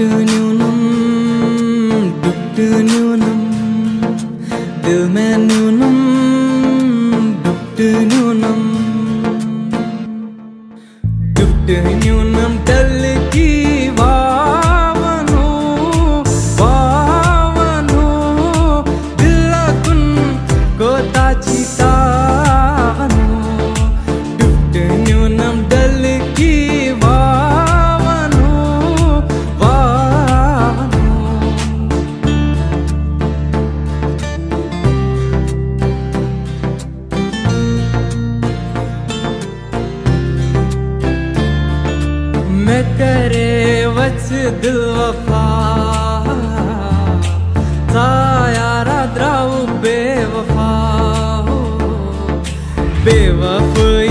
dukdununum dukdununum dumenunum dukdununum lấy dalgi करे वच दिल वफा। यारा द्राऊ बेवफा। बेवफा